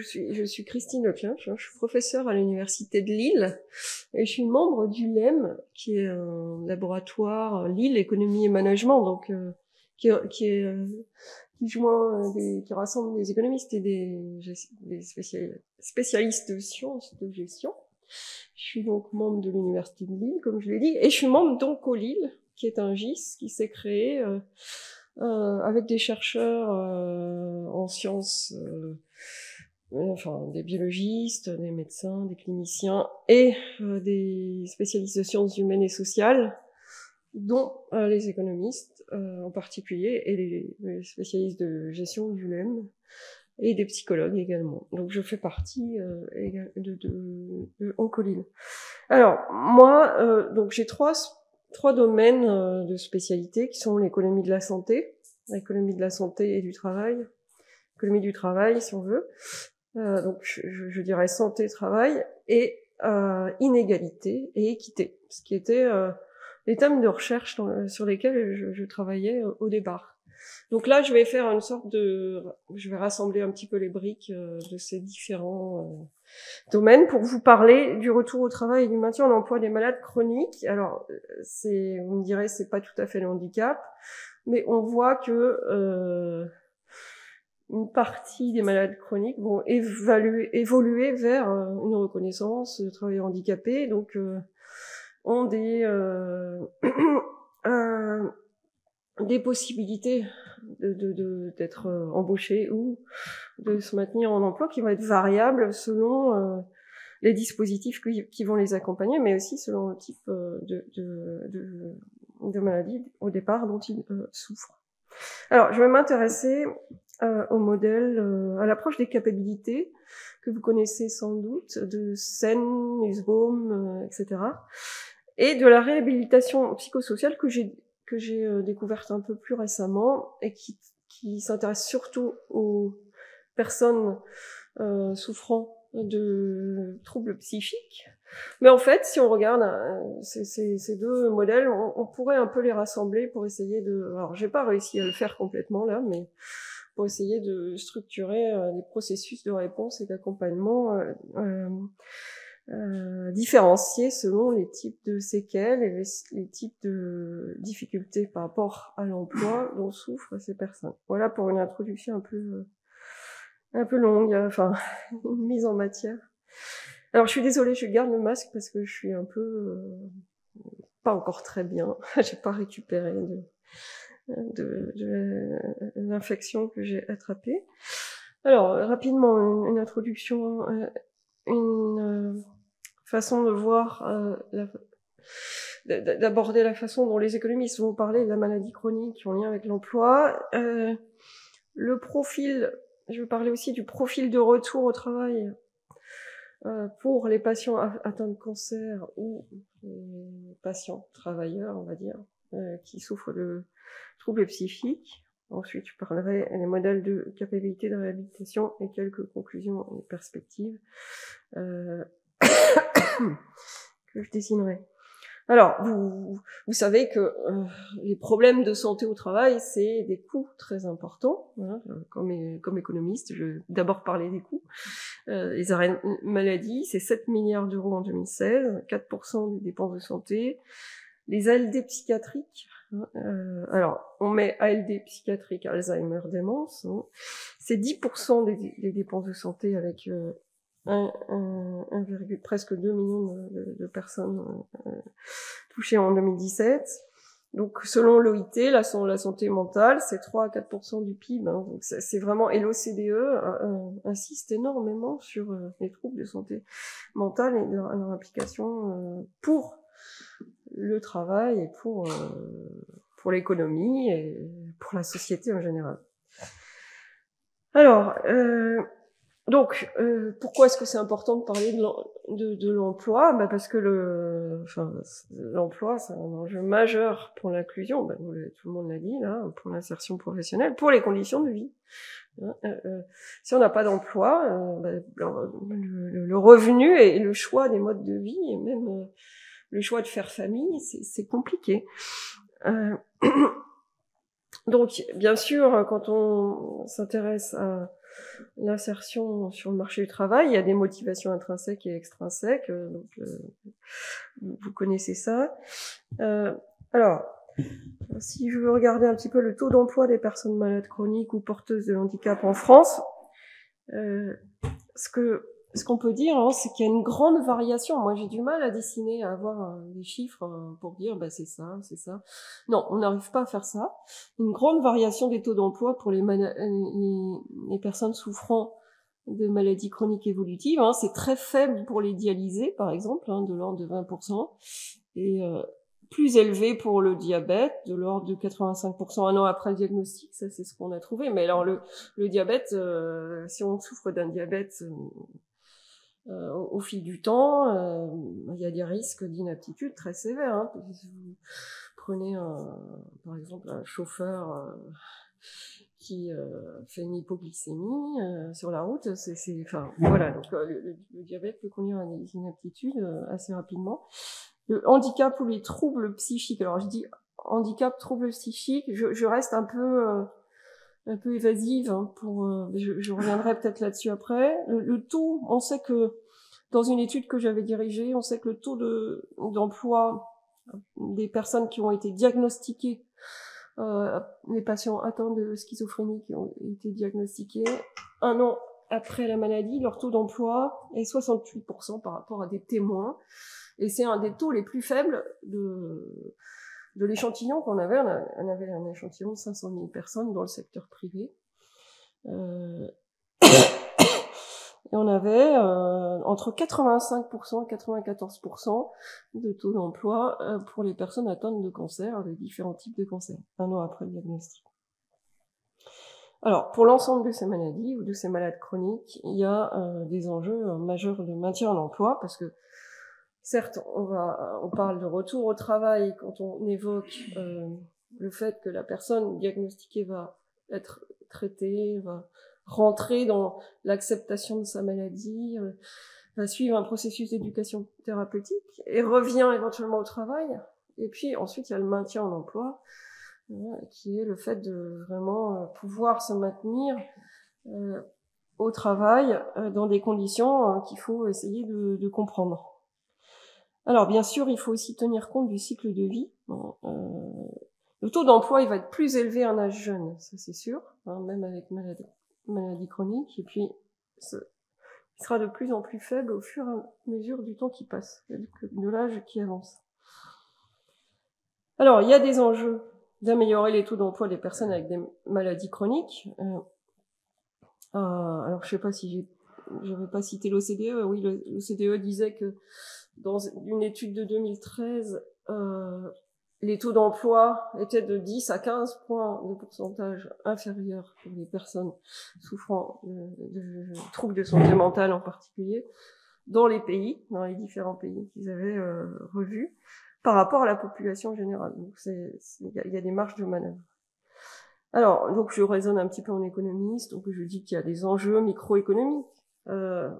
je suis, je suis Christine Leclin, je suis professeure à l'université de Lille et je suis membre du LEM, qui est un laboratoire Lille économie et management, donc euh, qui, qui, euh, qui joint des, qui rassemble des économistes et des, des spécialistes de sciences de gestion. Je suis donc membre de l'université de Lille, comme je l'ai dit, et je suis membre donc au Lille, qui est un GIS qui s'est créé euh, euh, avec des chercheurs euh, en sciences, euh, enfin des biologistes, des médecins, des cliniciens et des spécialistes de sciences humaines et sociales, dont les économistes en particulier et les, spécialistes de gestion du LEM et des psychologues également. Donc je fais partie euh, de, de, de Oncoline. Alors moi, euh, donc j'ai trois trois domaines euh, de spécialité qui sont l'économie de la santé, l'économie de la santé et du travail, l'économie du travail si on veut. Euh, donc je, je, dirais santé, travail et euh, inégalité et équité, ce qui était euh, les thèmes de recherche sur lesquels je, je travaillais au départ. Donc là, je vais faire une sorte de, je vais rassembler un petit peu les briques de ces différents domaine pour vous parler du retour au travail et du maintien en emploi des malades chroniques. Alors, c'est, vous me direz, c'est pas tout à fait le handicap, mais on voit que euh, une partie des malades chroniques vont évoluer vers euh, une reconnaissance de travail handicapé, donc euh, ont des euh, des possibilités de, d'être euh, embauché ou de se maintenir en emploi qui vont être variables selon euh, les dispositifs qui, vont les accompagner, mais aussi selon le type euh, de, de, de, maladie au départ dont ils souffrent. Alors, je vais m'intéresser au modèle, à l'approche des capacités que vous connaissez sans doute, de Sen, Nussbaum, etc., et de la réhabilitation psychosociale que j'ai que j'ai euh, découverte un peu plus récemment et qui, qui s'intéresse surtout aux personnes euh, souffrant de troubles psychiques. Mais en fait, si on regarde euh, ces, ces, ces, deux modèles, on, on, pourrait un peu les rassembler pour essayer de... Alors, j'ai pas réussi à le faire complètement là, mais pour essayer de structurer euh, des processus de réponse et d'accompagnement euh, euh, différencier selon les types de séquelles et les, types de difficultés par rapport à l'emploi dont souffrent ces personnes. Voilà pour une introduction un peu euh, un peu longue, enfin une mise en matière. Alors je suis désolée, je garde le masque parce que je suis un peu euh, pas encore très bien. j'ai pas récupéré de de, l'infection que j'ai attrapée. Alors rapidement une, introduction, une façon de voir, euh, d'aborder la façon dont les économistes vont parler de la maladie chronique en lien avec l'emploi. Euh, le profil, je veux parler aussi du profil de retour au travail euh, pour les patients atteints de cancer ou les patients travailleurs, on va dire, euh, qui souffrent de troubles psychiques. Ensuite, je parlerai des modèles de capacité de réhabilitation et quelques conclusions et perspectives. Euh, que je dessinerai. Alors, vous, vous savez que euh, les problèmes de santé au travail, c'est des coûts très importants. Hein, comme, comme économiste, je vais d'abord parler des coûts. Euh, les arrêts maladie, c'est 7 milliards d'euros en 2016, 4% des dépenses de santé. Les ALD psychiatriques, hein, euh, alors on met ALD psychiatrique, Alzheimer, démence, hein, c'est 10% des, dépenses de santé avec euh, presque 2 millions de, personnes euh, touchées en 2017. Donc selon l'OIT, la, santé mentale, c'est 3 à 4% du PIB. Hein. Donc c'est vraiment et l'OCDE insiste énormément sur les troubles de santé mentale et leur, leur implication pour le travail et pour pour l'économie et pour la société en général. Alors, euh, donc, euh, pourquoi est-ce que c'est important de parler de l'emploi? Bah Parce que le, enfin, l'emploi, c'est un enjeu majeur pour l'inclusion, bah, tout le monde l'a dit, là, pour l'insertion professionnelle, pour les conditions de vie. Hein, euh, euh, si on n'a pas d'emploi, bah, le, le, revenu et le choix des modes de vie, et même le choix de faire famille, c'est compliqué. Donc, bien sûr, quand on s'intéresse à l'insertion sur le marché du travail. Il y a des motivations intrinsèques et extrinsèques, donc vous connaissez ça. alors, si je veux regarder un petit peu le taux d'emploi des personnes malades chroniques ou porteuses de handicap en France, euh, ce que ce qu'on peut dire, hein, c'est qu'il y a une grande variation. Moi, j'ai du mal à dessiner, à avoir euh, des chiffres euh, pour dire, bah, c'est ça, c'est ça. Non, on n'arrive pas à faire ça. Une grande variation des taux d'emploi pour les, les, les, personnes souffrant de maladies chroniques évolutives. Hein. C'est très faible pour les dialysés, par exemple, hein, de l'ordre de 20%. Et euh, plus élevé pour le diabète, de l'ordre de 85% un an après le diagnostic, ça c'est ce qu'on a trouvé. Mais alors le, le diabète, euh, si on souffre d'un diabète euh, euh au, fil du temps, euh, il y a des risques d'inaptitude très sévères. Hein. Prenez un, par exemple un chauffeur qui fait une hypoglycémie sur la route, c'est, enfin voilà. Donc le, le, diabète peut conduire à des inaptitudes assez rapidement le handicap ou les troubles psychiques. Alors je dis handicap, troubles psychiques, je, je reste un peu euh, un peu évasive hein, pour. Euh, je, je, reviendrai peut-être là-dessus après. Le, taux, on sait que dans une étude que j'avais dirigée, on sait que le taux de d'emploi des personnes qui ont été diagnostiquées, euh, les patients atteints de schizophrénie qui ont été diagnostiqués, un an après la maladie, leur taux d'emploi est 68% par rapport à des témoins. Et c'est un des taux les plus faibles de, de l'échantillon qu'on avait. On, avait un échantillon de 500 000 personnes dans le secteur privé. Euh, et on avait euh, entre 85% et 94% de taux d'emploi euh, pour les personnes atteintes de cancer, de différents types de cancers, un an après le diagnostic. Alors, pour l'ensemble de ces maladies ou de ces malades chroniques, il y a des enjeux majeurs de maintien en emploi parce que certes, on, parle de retour au travail quand on évoque euh, le fait que la personne diagnostiquée va être traitée, va rentrer dans l'acceptation de sa maladie, euh, va suivre un processus d'éducation thérapeutique et revient éventuellement au travail. Et puis ensuite, il y a le maintien en emploi, euh, qui est le fait de vraiment pouvoir se maintenir au travail dans des conditions qu'il faut essayer de comprendre. Alors bien sûr, il faut aussi tenir compte du cycle de vie. Euh, le taux d'emploi, il va être plus élevé en âge jeune, ça c'est sûr, hein, même avec maladie, chronique. Et puis, il sera de plus en plus faible au fur et à mesure du temps qui passe, de l'âge qui avance. Alors, il y a des enjeux d'améliorer les taux d'emploi des personnes avec des maladies chroniques. Euh, euh, alors, je sais pas si j'ai, je vais pas citer l'OCDE. Oui, l'OCDE disait que dans une étude de 2013, euh, les taux d'emploi étaient de 10 à 15 points de pourcentage inférieurs pour les personnes souffrant de, troubles de santé mentale en particulier, dans les pays, dans les différents pays qu'ils avaient euh, revus, par rapport à la population générale. Donc il y, a des marges de manœuvre. Alors, donc je raisonne un petit peu en économiste, donc je dis qu'il y a des enjeux microéconomiques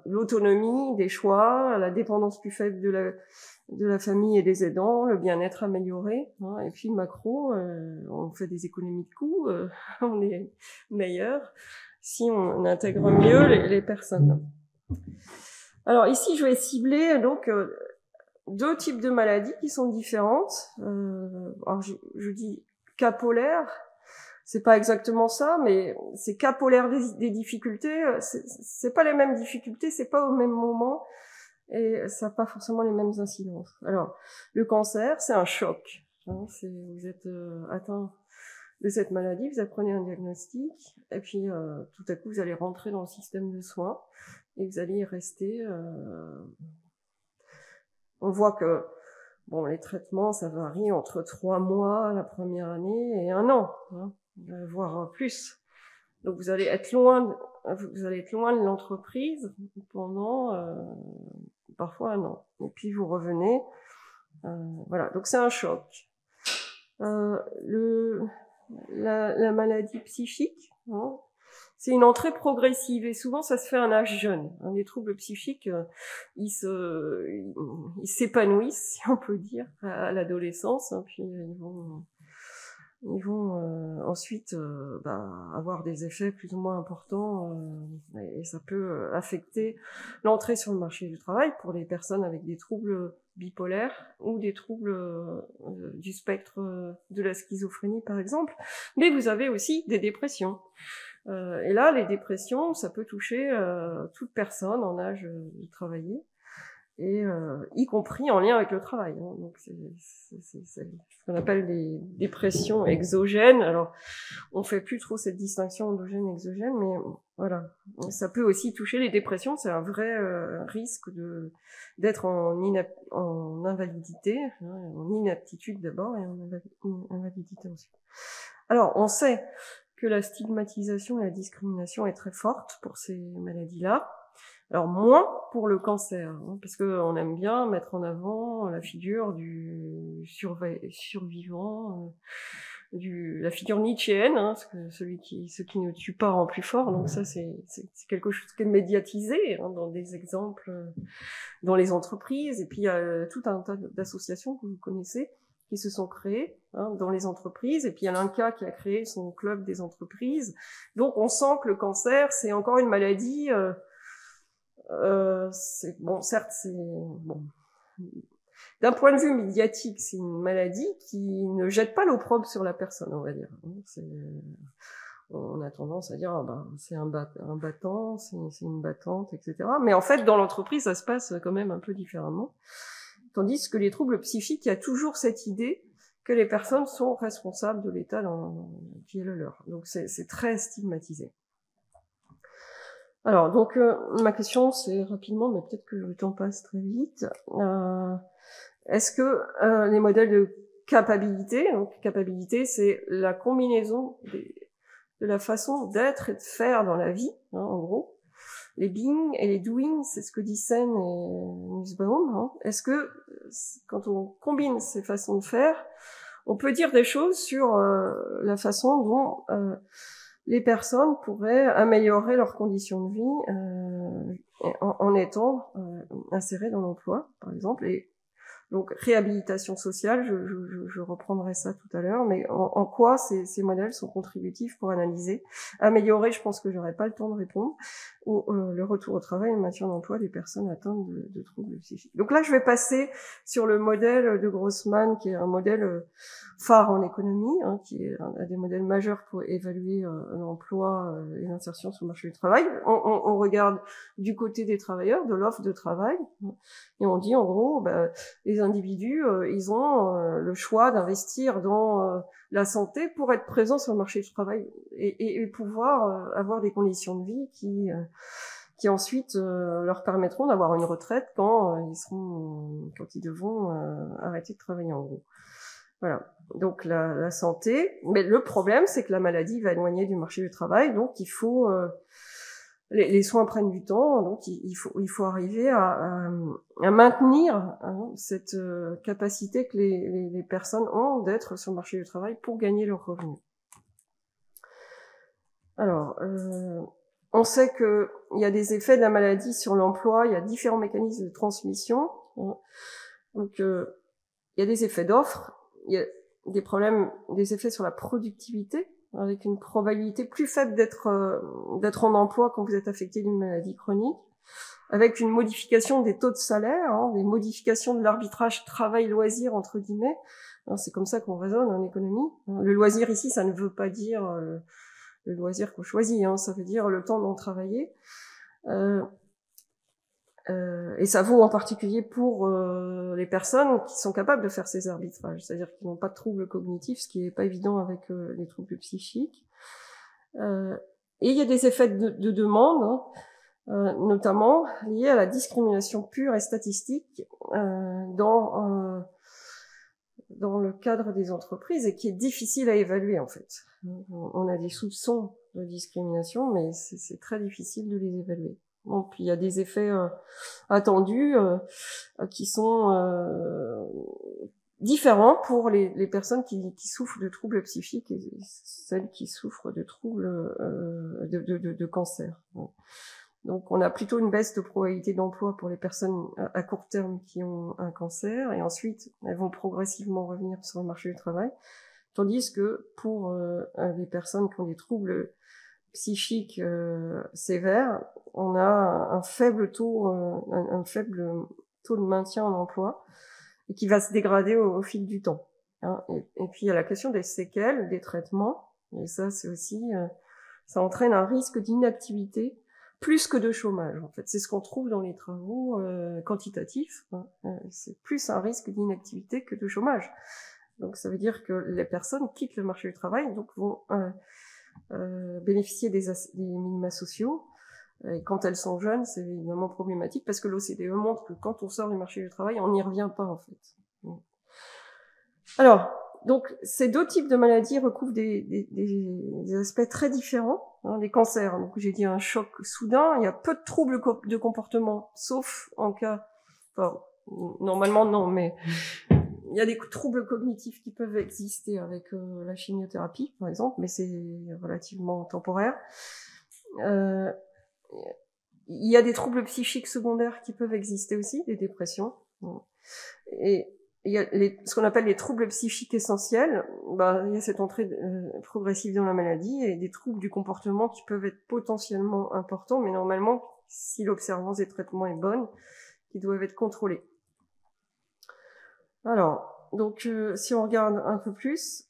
l'autonomie des choix, la dépendance plus faible de la, de la famille et des aidants, le bien-être amélioré. Hein, et puis macro, euh, on fait des économies de coûts, euh, on est meilleur si on intègre mieux les, personnes. Alors ici, je vais cibler donc deux types de maladies qui sont différentes. alors je, dis cas c'est pas exactement ça, mais c'est cas polaire des, difficultés. Euh, c'est pas les mêmes difficultés, c'est pas au même moment et ça n'a pas forcément les mêmes incidences. Alors, le cancer, c'est un choc. Hein, vous êtes euh, atteint de cette maladie, vous apprenez un diagnostic, et puis euh, tout à coup, vous allez rentrer dans le système de soins et vous allez y rester. On voit que bon, les traitements, ça varie entre trois mois la première année et un an. Hein voire plus. Donc vous allez être loin, vous allez être loin de l'entreprise pendant euh, parfois un an. Et puis vous revenez. Euh, voilà, donc c'est un choc. Euh, le, la, la, maladie psychique, hein, c'est une entrée progressive et souvent ça se fait à un âge jeune. Hein, les troubles psychiques, euh, ils se, ils s'épanouissent, si on peut dire, à, l'adolescence, hein, puis ils vont ils vont euh, ensuite euh, bah, avoir des effets plus ou moins importants euh, et, ça peut affecter l'entrée sur le marché du travail pour les personnes avec des troubles bipolaires ou des troubles du spectre de la schizophrénie par exemple. Mais vous avez aussi des dépressions. et là, les dépressions, ça peut toucher toute personne en âge de travailler et euh, y compris en lien avec le travail. Hein. Donc c'est ce qu'on appelle des dépressions exogènes. Alors on fait plus trop cette distinction endogène exogène, mais voilà, ça peut aussi toucher les dépressions. C'est un vrai euh, risque de d'être en, en invalidité, hein, en inaptitude d'abord et en invalidité ensuite. Alors on sait que la stigmatisation et la discrimination est très forte pour ces maladies-là. Alors moins pour le cancer, hein, parce qu'on aime bien mettre en avant la figure du survivant, euh, du, la figure nietzschéenne, hein, celui qui, ce qui ne tue pas rend plus fort. Donc ça, c'est quelque chose qui est médiatisé hein, dans des exemples euh, dans les entreprises. Et puis il y a euh, tout un tas d'associations que vous connaissez qui se sont créées hein, dans les entreprises. Et puis il y a l'INCA qui a créé son club des entreprises. Donc on sent que le cancer, c'est encore une maladie. Euh, euh, c'est bon, certes, c'est bon. D'un point de vue médiatique, c'est une maladie qui ne jette pas l'opprobre sur la personne, on va dire. On a tendance à dire, ah ben, c'est un, un battant, c'est une battante, etc. Mais en fait, dans l'entreprise, ça se passe quand même un peu différemment. Tandis que les troubles psychiques, il y a toujours cette idée que les personnes sont responsables de l'état qui est le leur. Donc c'est très stigmatisé. Alors, donc, euh, ma question, c'est rapidement, mais peut-être que le temps passe très vite. Euh, Est-ce que euh, les modèles de capacité, donc capacité, c'est la combinaison de la façon d'être et de faire dans la vie, hein, en gros. Les being et les doing, c'est ce que dit Sen et Nussbaum. Hein. Est-ce que, quand on combine ces façons de faire, on peut dire des choses sur euh, la façon dont les personnes pourraient améliorer leurs conditions de vie euh, en, étant euh, insérées dans l'emploi, par exemple, donc réhabilitation sociale, je, je, je, reprendrai ça tout à l'heure, mais en, quoi ces, ces, modèles sont contributifs pour analyser, améliorer, je pense que j'aurai pas le temps de répondre, ou euh, le retour au travail et le maintien d'emploi des personnes atteintes de, de, troubles psychiques. Donc là, je vais passer sur le modèle de Grossman, qui est un modèle euh, phare en économie, hein, qui est un, des modèles majeurs pour évaluer euh, l'emploi et l'insertion sur le marché du travail. On, on, on, regarde du côté des travailleurs, de l'offre de travail, et on dit en gros, bah, individus, euh, ils ont euh, le choix d'investir dans euh, la santé pour être présents sur le marché du travail et, pouvoir avoir des conditions de vie qui qui ensuite leur permettront d'avoir une retraite quand ils seront quand ils devront arrêter de travailler en gros. Voilà. Donc la santé, mais le problème c'est que la maladie va éloigner du marché du travail, donc il faut les, soins prennent du temps, donc il, faut, arriver à, maintenir hein, cette euh, capacité que les, les, personnes ont d'être sur le marché du travail pour gagner leurs revenus. Alors, euh, on sait qu'il y a des effets de la maladie sur l'emploi, il y a différents mécanismes de transmission. Hein. Donc, euh, il y a des effets d'offres, il y a des problèmes, des effets sur la productivité, avec une probabilité plus faible d'être euh, d'être en emploi quand vous êtes affecté d'une maladie chronique, avec une modification des taux de salaire, hein, des modifications de l'arbitrage travail-loisir entre guillemets. Hein, c'est comme ça qu'on raisonne en économie. Hein. Le loisir ici, ça ne veut pas dire euh, le loisir qu'on choisit, hein, ça veut dire le temps d'en travailler. Euh, euh, et ça vaut en particulier pour euh, les personnes qui sont capables de faire ces arbitrages, c'est-à-dire qui n'ont pas de troubles cognitifs, ce qui n'est pas évident avec euh, les troubles psychiques. et il y a des effets de, demande, hein, notamment liés à la discrimination pure et statistique dans dans le cadre des entreprises et qui est difficile à évaluer en fait. On a des soupçons de discrimination, mais c'est très difficile de les évaluer. Puis il y a des effets euh, attendus euh, qui sont euh, différents pour les, personnes qui, souffrent de troubles psychiques et celles qui souffrent de troubles de, de, de, de, cancer. Donc on a plutôt une baisse de probabilité d'emploi pour les personnes à court terme qui ont un cancer et ensuite elles vont progressivement revenir sur le marché du travail Tandis que pour les personnes qui ont des troubles psychiques sévères, on a un, faible taux, un, faible taux de maintien en emploi et qui va se dégrader au, fil du temps. Hein. Et, puis il y a la question des séquelles, des traitements, et ça c'est aussi, ça entraîne un risque d'inactivité plus que de chômage. En fait, c'est ce qu'on trouve dans les travaux euh, quantitatifs. Hein. Euh, c'est plus un risque d'inactivité que de chômage. Donc, ça veut dire que les personnes quittent le marché du travail, donc vont euh, euh bénéficier des, minima sociaux. Et quand elles sont jeunes, c'est évidemment problématique parce que l'OCDE montre que quand on sort du marché du travail, on n'y revient pas en fait. Alors, donc ces deux types de maladies recouvrent des aspects très différents. Hein, les cancers, donc j'ai dit un choc soudain, il y a peu de troubles de comportement, sauf en cas, enfin, normalement non, mais il y a des troubles cognitifs qui peuvent exister avec euh, la chimiothérapie, par exemple, mais c'est relativement temporaire. Euh, il y a des troubles psychiques secondaires qui peuvent exister aussi, des dépressions. Et il y a ce qu'on appelle les troubles psychiques essentiels. Bah, il y a cette entrée euh, progressive dans la maladie et des troubles du comportement qui peuvent être potentiellement importants, mais normalement, si l'observance des traitements est bonne, qui doivent être contrôlés. Alors, donc, euh, si on regarde un peu plus,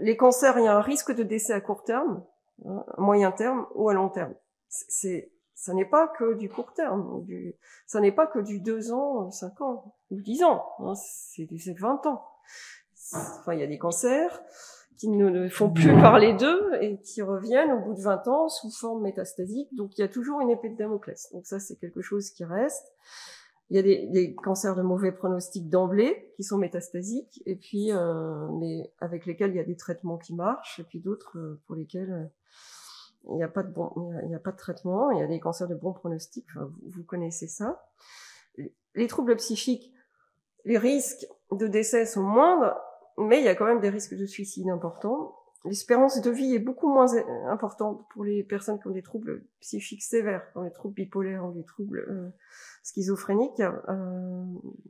les cancers, il y a un risque de décès à court terme, hein, à moyen terme ou à long terme. C'est ça n'est pas que du court terme, du, ça n'est pas que du 2 ans, 5 ans, ou 10 ans, hein, c'est 20 ans. Enfin, il y a des cancers qui ne font plus parler d'eux et qui reviennent au bout de 20 ans sous forme métastasique. Donc il y a toujours une épée de Damoclès. Donc ça, c'est quelque chose qui reste. Il y a des, des cancers de mauvais pronostic d'emblée qui sont métastasiques, et puis euh, mais avec lesquels il y a des traitements qui marchent, et puis d'autres euh, pour lesquels euh, il n'y a pas de bon, il n'y a pas de traitement, il y a des cancers de bon pronostic, vous, vous, connaissez ça. Les troubles psychiques, les risques de décès sont moindres, mais il y a quand même des risques de suicide importants. L'espérance de vie est beaucoup moins importante pour les personnes qui ont des troubles psychiques sévères, dans les troubles bipolaires ou les troubles euh, schizophréniques, euh,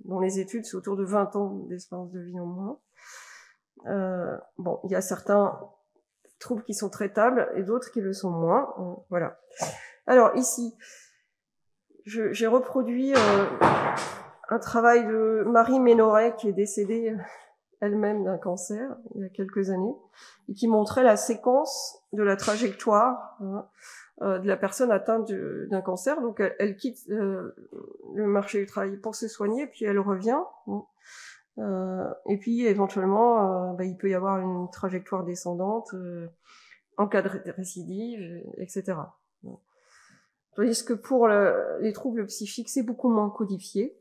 dont les études c'est autour de 20 ans d'espérance de vie en moins. Euh, bon, il y a certains troubles qui sont traitables et d'autres qui le sont moins. Euh, voilà. Alors ici, j'ai reproduit euh, un travail de Marie Ménoret qui est décédée euh, elle-même d'un cancer il y a quelques années et qui montrait la séquence de la trajectoire hein, de la personne atteinte d'un cancer. Donc elle, quitte le marché du travail pour se soigner, puis elle revient. Hein. Euh, et puis éventuellement, euh, bah, il peut y avoir une trajectoire descendante euh, en cas de récidive, etc. Tandis que pour le, les troubles psychiques, c'est beaucoup moins codifié.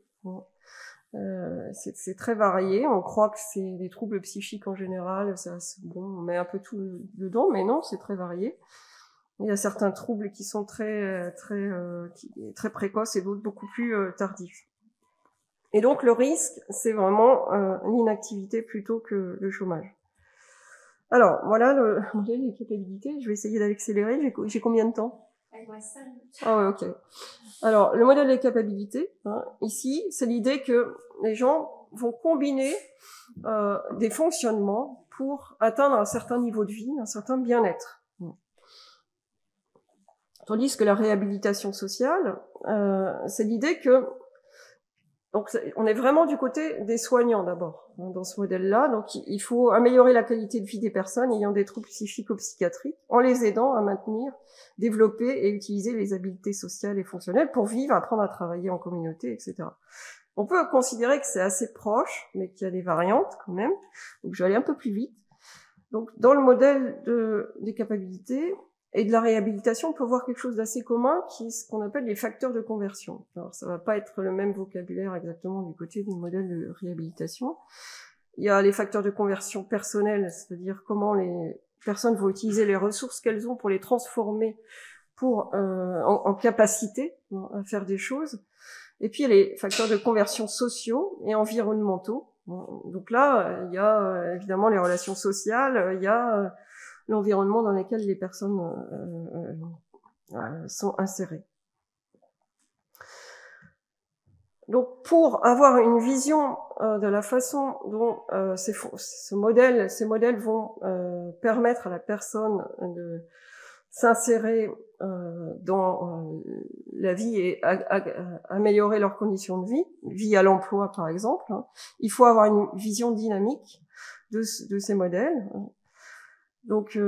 Euh, c'est très varié. On croit que c'est des troubles psychiques en général. Ça, bon, on met un peu tout dedans, mais non, c'est très varié. Il y a certains troubles qui sont très très euh, très précoces et d'autres beaucoup plus tardifs. Et donc le risque, c'est vraiment euh, l'inactivité plutôt que le chômage. Alors voilà le des capacités. Je vais essayer d'accélérer. J'ai combien de temps? Ah ouais, ok. Alors le modèle des capacités, hein, ici, c'est l'idée que les gens vont combiner euh, des fonctionnements pour atteindre un certain niveau de vie, un certain bien-être. Tandis que la réhabilitation sociale, euh, c'est l'idée que donc on est vraiment du côté des soignants d'abord hein, dans ce modèle-là. Donc il faut améliorer la qualité de vie des personnes ayant des troubles psychiques ou psychiatriques en les aidant à maintenir, développer et utiliser les habiletés sociales et fonctionnelles pour vivre, apprendre à travailler en communauté, etc. On peut considérer que c'est assez proche, mais qu'il y a des variantes quand même. Donc je vais aller un peu plus vite. Donc dans le modèle de, des capacités, et de la réhabilitation, on peut voir quelque chose d'assez commun, qui est ce qu'on appelle les facteurs de conversion. Alors, ça va pas être le même vocabulaire exactement du côté du modèle de réhabilitation. Il y a les facteurs de conversion personnels, c'est-à-dire comment les personnes vont utiliser les ressources qu'elles ont pour les transformer pour euh, en, capacité à faire des choses. Et puis il y a les facteurs de conversion sociaux et environnementaux. Donc là, il y a euh, évidemment les relations sociales, il y a l'environnement dans lequel les personnes euh, euh, euh, sont insérées. donc, pour avoir une vision de la façon dont ces, ce ces modèles vont permettre à la personne de s'insérer dans la vie et améliorer leurs conditions de vie, vie à l'emploi par exemple, hein, il faut avoir une vision dynamique de, de ces modèles. Donc,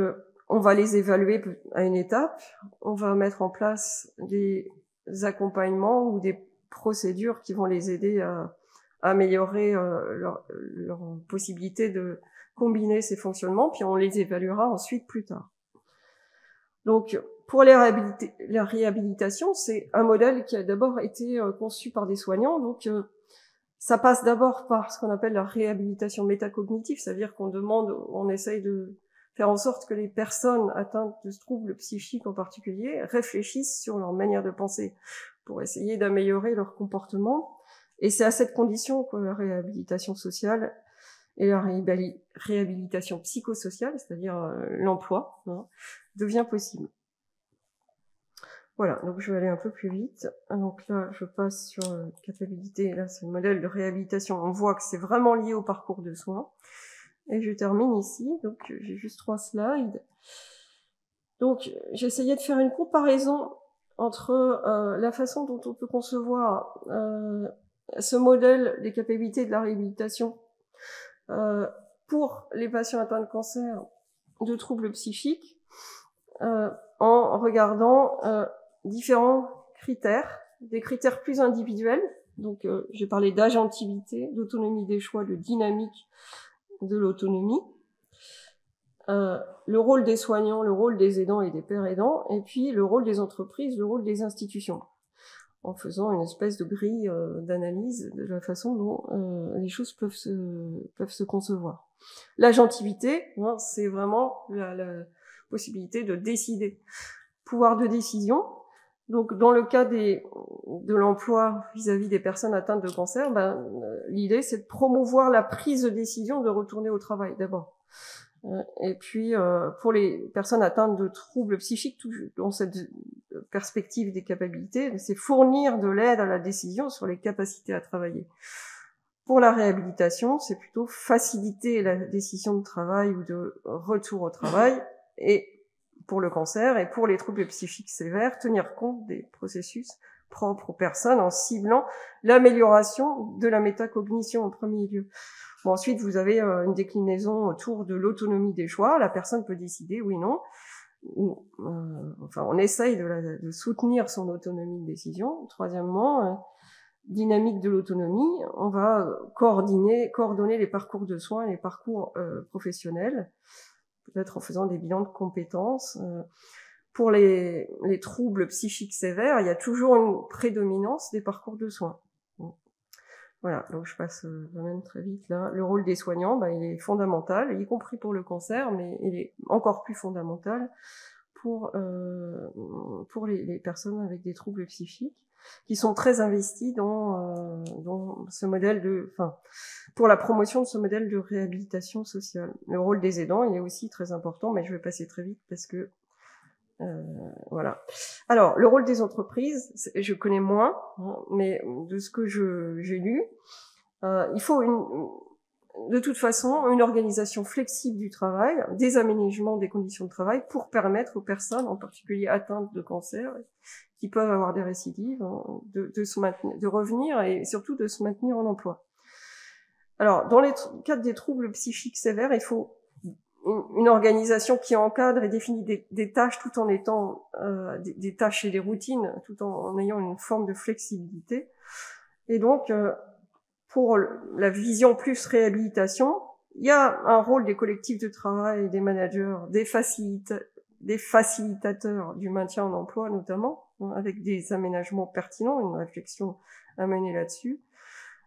on va les évaluer à une étape, on va mettre en place des accompagnements ou des procédures qui vont les aider à, améliorer euh, leur, possibilité de combiner ces fonctionnements, puis on les évaluera ensuite plus tard. Donc, pour les la réhabilitation, c'est un modèle qui a d'abord été euh, conçu par des soignants. Donc, euh, ça passe d'abord par ce qu'on appelle la réhabilitation métacognitive, c'est-à-dire qu'on demande, on essaye de faire en sorte que les personnes atteintes de troubles psychiques en particulier réfléchissent sur leur manière de penser pour essayer d'améliorer leur comportement. Et c'est à cette condition que la réhabilitation sociale et la réhabilitation psychosociale, c'est-à-dire euh, l'emploi, hein, devient possible. Voilà, donc je vais aller un peu plus vite. Donc là, je passe sur euh, capacité. Là, c'est le modèle de réhabilitation. On voit que c'est vraiment lié au parcours de soins. Et je termine ici. Donc j'ai juste trois slides. Donc essayé de faire une comparaison entre euh, la façon dont on peut concevoir euh, ce modèle des capacités de la réhabilitation euh, pour les patients atteints de cancer, de troubles psychiques, euh, en regardant euh, différents critères, des critères plus individuels. Donc j'ai parlé d'agentivité, d'autonomie des choix, de dynamique de l'autonomie, euh, le rôle des soignants, le rôle des aidants et des pères aidants, et puis le rôle des entreprises, le rôle des institutions, en faisant une espèce de grille euh, d'analyse de la façon dont euh, les choses peuvent se, peuvent se concevoir. L'agentivité, hein, c'est vraiment la, la, possibilité de décider. Pouvoir de décision, donc, dans le cas des, de l'emploi vis-à-vis des personnes atteintes de cancer, ben, l'idée c'est de promouvoir la prise de décision de retourner au travail d'abord. Euh, et puis, euh, pour les personnes atteintes de troubles psychiques, dans cette perspective des capacités, c'est fournir de l'aide à la décision sur les capacités à travailler. Pour la réhabilitation, c'est plutôt faciliter la décision de travail ou de retour au travail et pour le cancer et pour les troubles psychiques sévères, tenir compte des processus propres aux personnes en ciblant l'amélioration de la métacognition en premier lieu ensuite, vous avez euh, une déclinaison autour de l'autonomie des choix. La personne peut décider oui, non. Euh, enfin, on essaye de, de, soutenir son autonomie de décision. Troisièmement, euh, dynamique de l'autonomie, on va coordonner, coordonner les parcours de soins et les parcours professionnels, peut-être en faisant des bilans de compétences. pour les, les troubles psychiques sévères, il y a toujours une prédominance des parcours de soins. Voilà, donc je passe euh, même très vite là. Le rôle des soignants, bah, il est fondamental, y compris pour le cancer, mais il est encore plus fondamental pour euh, pour les, personnes avec des troubles psychiques qui sont très investis dans euh, dans ce modèle de, enfin, pour la promotion de ce modèle de réhabilitation sociale. Le rôle des aidants, il est aussi très important, mais je vais passer très vite parce que euh, voilà. Alors, le rôle des entreprises, je connais moins, hein, mais de ce que j'ai lu, euh, il faut une, de toute façon une organisation flexible du travail, des aménagements des conditions de travail pour permettre aux personnes, en particulier atteintes de cancer, qui peuvent avoir des récidives, hein, de, de, se maintenir, de revenir et surtout de se maintenir en emploi. Alors, dans les cas des troubles psychiques sévères, il faut une organisation qui encadre et définit des, tâches tout en étant euh, des, tâches et des routines, tout en, ayant une forme de flexibilité. Et donc, euh, pour la vision plus réhabilitation, il y a un rôle des collectifs de travail, des managers, des, facilitateurs du maintien en emploi notamment, avec des aménagements pertinents, une réflexion à mener là-dessus.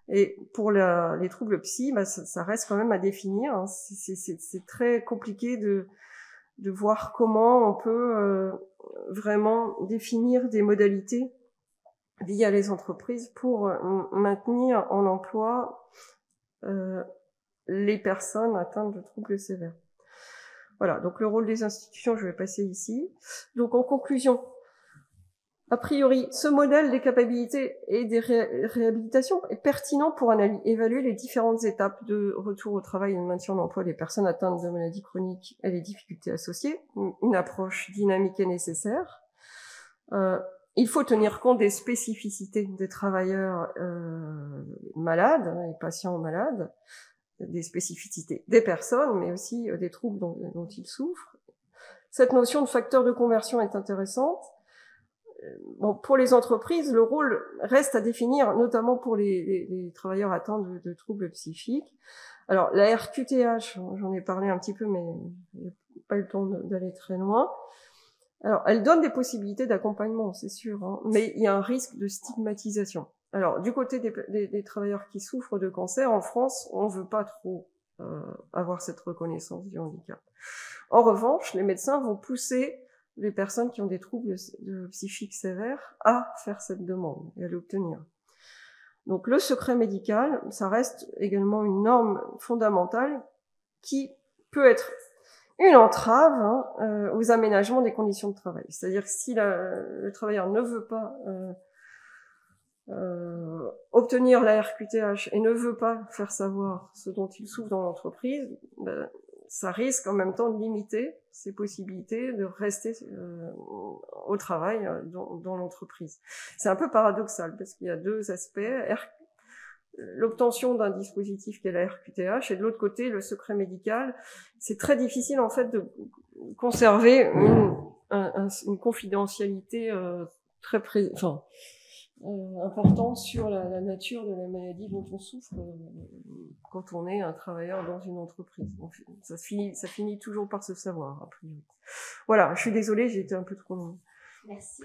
Et pour les troubles psy, bah, ça, reste quand même à définir. Hein. C'est très compliqué de, de voir comment on peut euh, vraiment définir des modalités via les entreprises pour euh, maintenir en emploi euh, les personnes atteintes de troubles sévères. Voilà, donc le rôle des institutions, je vais passer ici. Donc en conclusion, A priori, ce modèle des capacités et des réhabilitations est pertinent pour évaluer les différentes étapes de retour au travail et de maintien d'emploi des personnes atteintes de maladies chroniques et les difficultés associées. Une approche dynamique est nécessaire. Euh, il faut tenir compte des spécificités des travailleurs euh, malades et patients malades, des spécificités des personnes, mais aussi euh, des troubles dont, ils souffrent. Cette notion de facteur de conversion est intéressante bon, pour les entreprises, le rôle reste à définir, notamment pour les, les, les travailleurs atteints de, de, troubles psychiques. Alors, la RQTH, j'en ai parlé un petit peu, mais j'ai pas eu le temps d'aller très loin. Alors, elle donne des possibilités d'accompagnement, c'est sûr, hein, mais il y a un risque de stigmatisation. Alors, du côté des, travailleurs qui souffrent de cancer, en France, on veut pas trop euh, avoir cette reconnaissance du handicap. En revanche, les médecins vont pousser les personnes qui ont des troubles psychiques sévères à faire cette demande et à l'obtenir. Donc le secret médical, ça reste également une norme fondamentale qui peut être une entrave hein, euh, aux aménagements des conditions de travail. C'est-à-dire que si le travailleur ne veut pas euh, euh, obtenir la RQTH et ne veut pas faire savoir ce dont il souffre dans l'entreprise, ben, ça risque en même temps de limiter ses possibilités de rester euh, au travail euh, dans, dans l'entreprise. C'est un peu paradoxal parce qu'il y a deux aspects. L'obtention d'un dispositif qui est la RQTH et de l'autre côté le secret médical. C'est très difficile en fait de conserver une, confidentialité euh, très euh, important sur la, nature de la maladie dont on souffre euh, quand on est un travailleur dans une entreprise. ça, finit, toujours par se savoir. Voilà, je suis désolée, j'ai été un peu trop long. Merci.